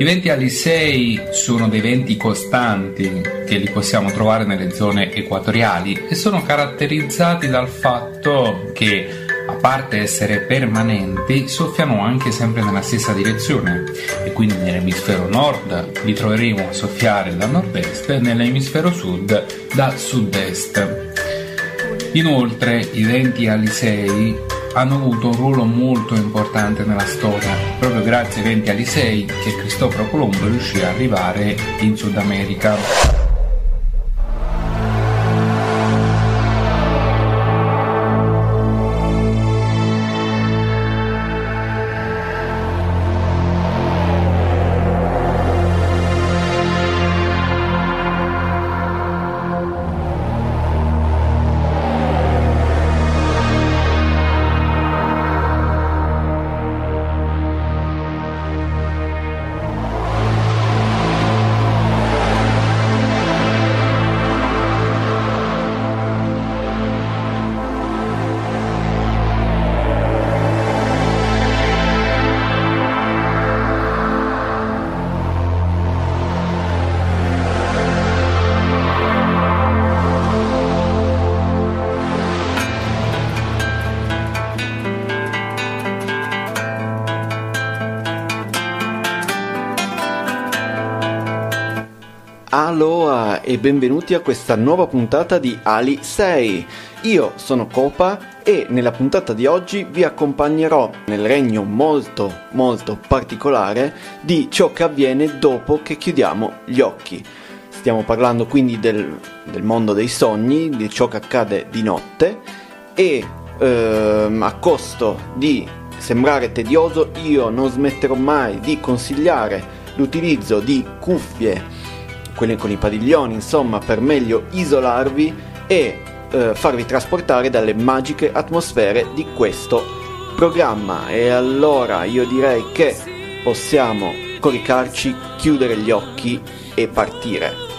I venti alisei sono dei venti costanti che li possiamo trovare nelle zone equatoriali e sono caratterizzati dal fatto che a parte essere permanenti, soffiano anche sempre nella stessa direzione e quindi nell'emisfero nord li troveremo a soffiare da nord-est e nell'emisfero sud da sud-est. Inoltre i venti alisei hanno avuto un ruolo molto importante nella storia, proprio grazie ai venti alisei che Cristoforo Colombo riuscì ad arrivare in Sud America. E benvenuti a questa nuova puntata di Ali 6. Io sono Copa e nella puntata di oggi vi accompagnerò nel regno molto molto particolare di ciò che avviene dopo che chiudiamo gli occhi. Stiamo parlando quindi del, del mondo dei sogni, di ciò che accade di notte e ehm, a costo di sembrare tedioso io non smetterò mai di consigliare l'utilizzo di cuffie quelle con i padiglioni, insomma, per meglio isolarvi e eh, farvi trasportare dalle magiche atmosfere di questo programma. E allora io direi che possiamo coricarci, chiudere gli occhi e partire.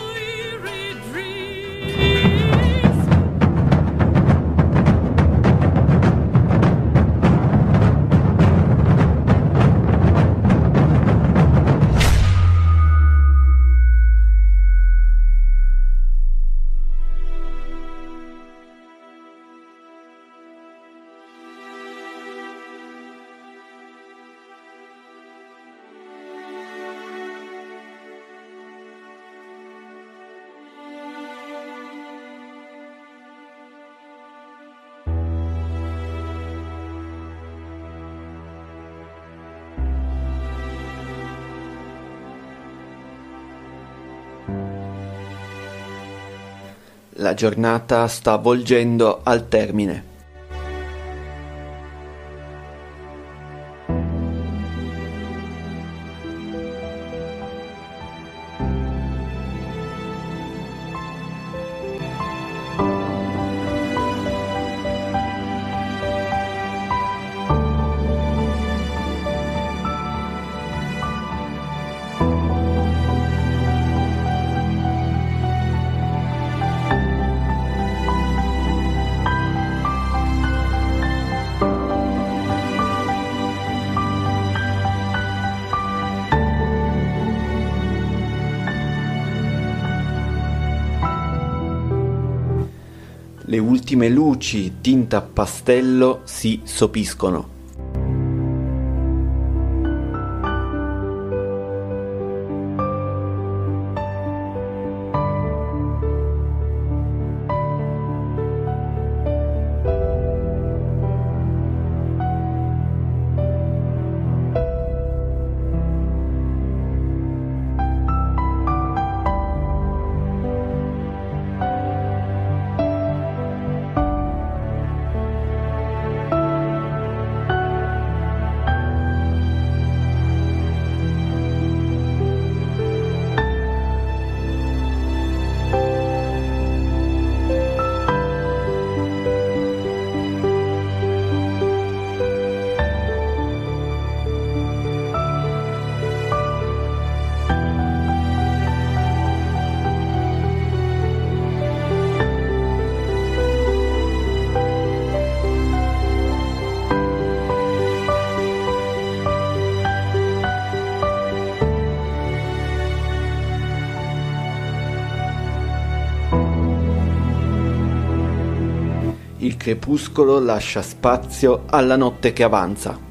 La giornata sta volgendo al termine. Ultime luci tinta pastello si sopiscono. Crepuscolo lascia spazio alla notte che avanza.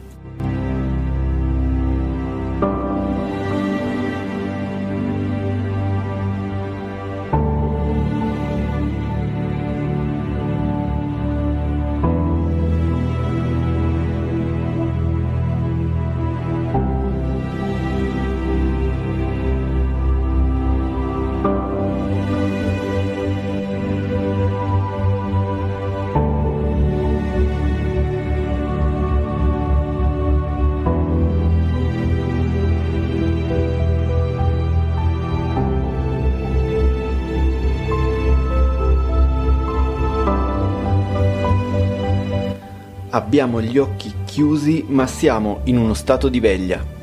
Abbiamo gli occhi chiusi ma siamo in uno stato di veglia.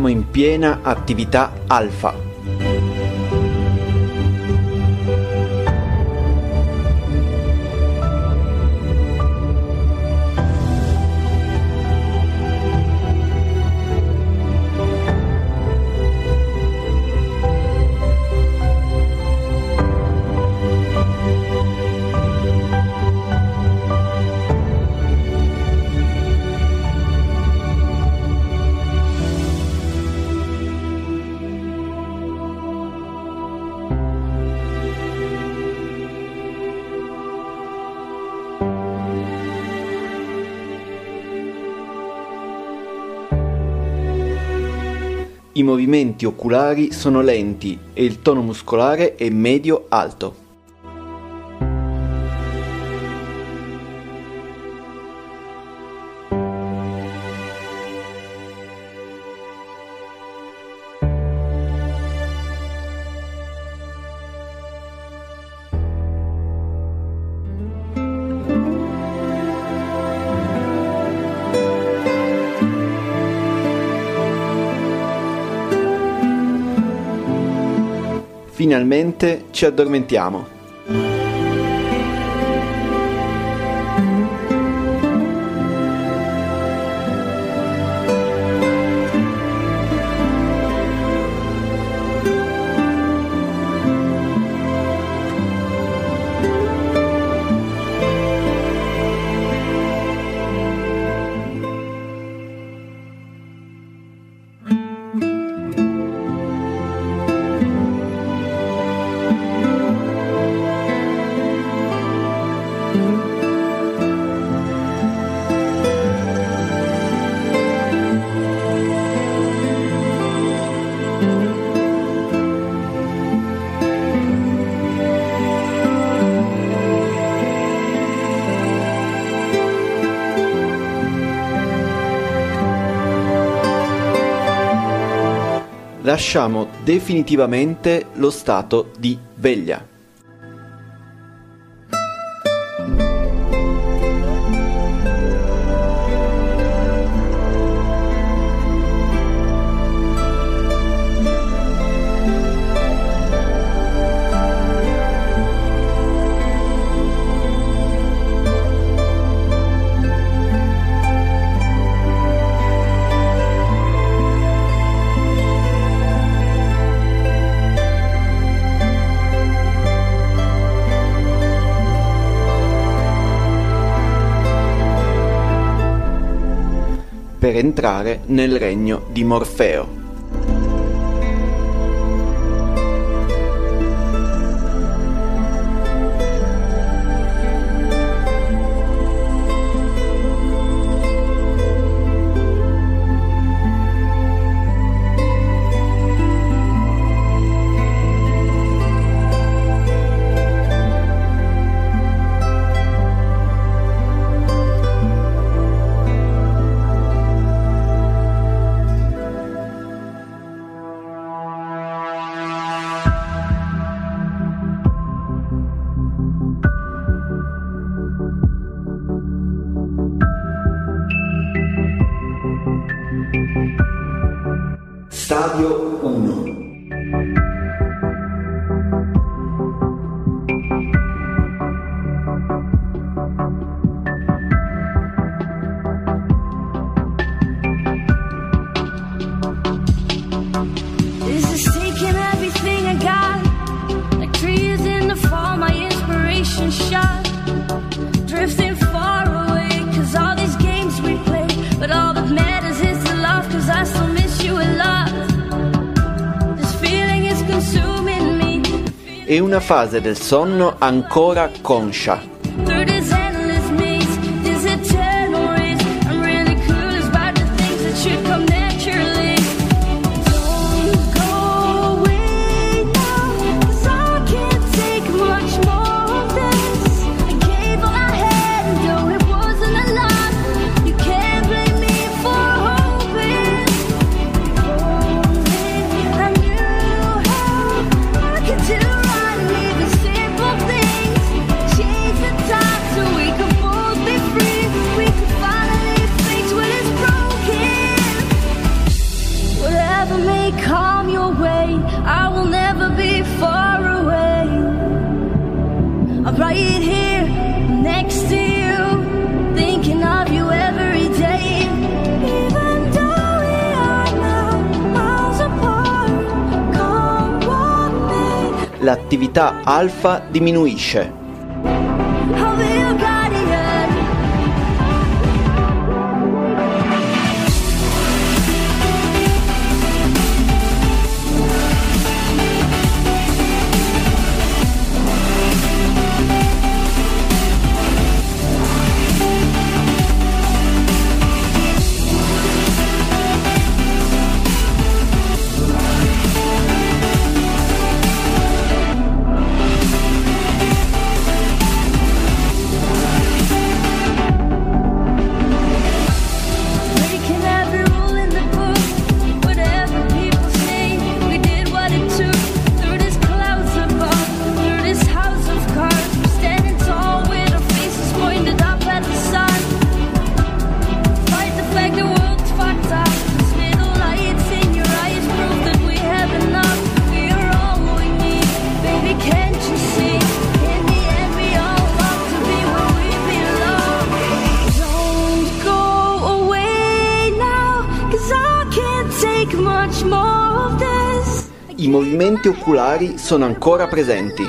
Siamo in piena attività alfa. I movimenti oculari sono lenti e il tono muscolare è medio-alto. Finalmente ci addormentiamo. Lasciamo definitivamente lo stato di veglia. Per entrare nel regno di Morfeo. E una fase del sonno ancora conscia. L'attività alfa diminuisce. Movimenti oculari sono ancora presenti.